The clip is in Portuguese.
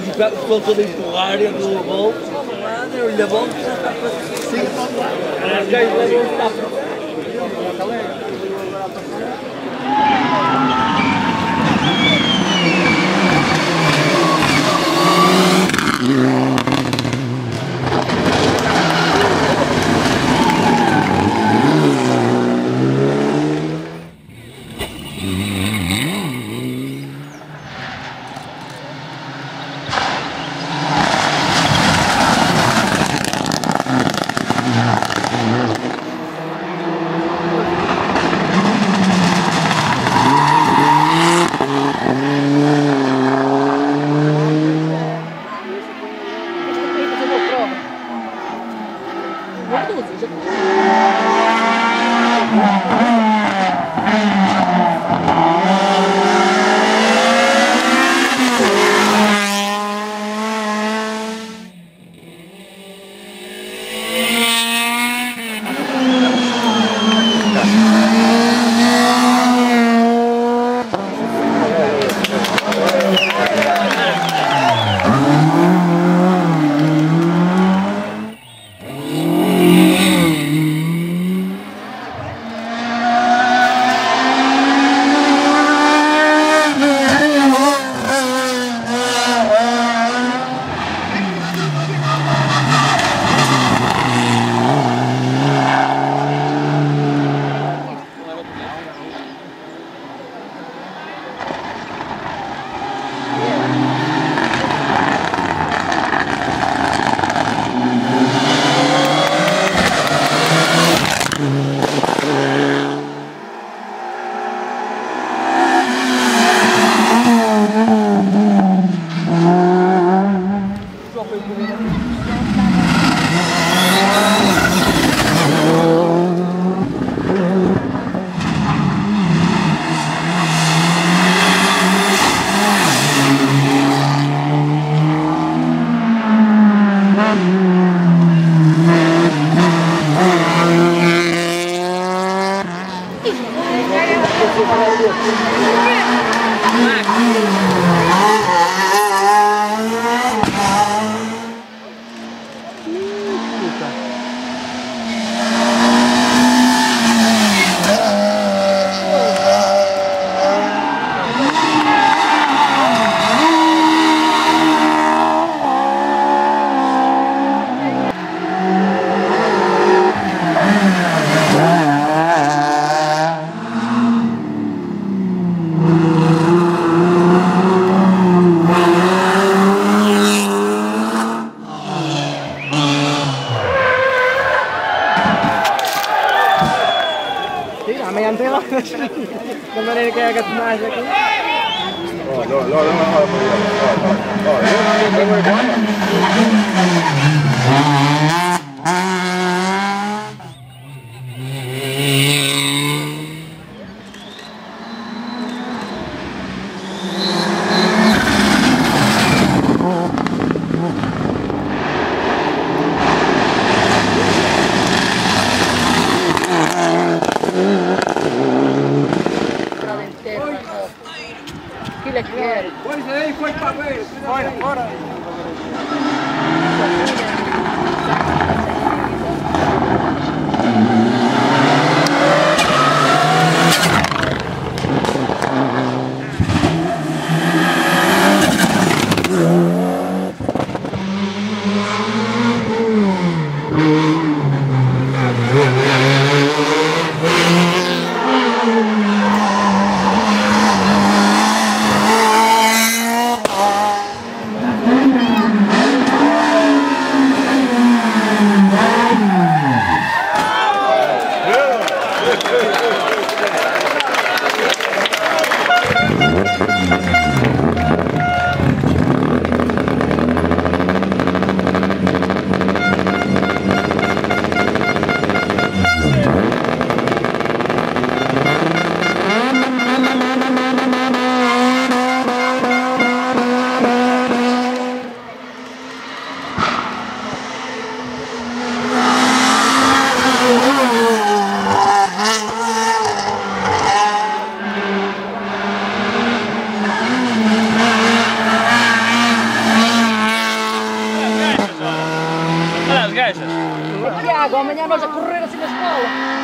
ficou todo a empurrar e do gol. Deu-lhe a volta e já está para sim, Os gajos levam tapa. 不肚子，是头。Mm-hmm. ame yang lo kemarin kayak que haga más oh no no no no no no no no no no Fora, água, amanhã nós a correr assim na escola.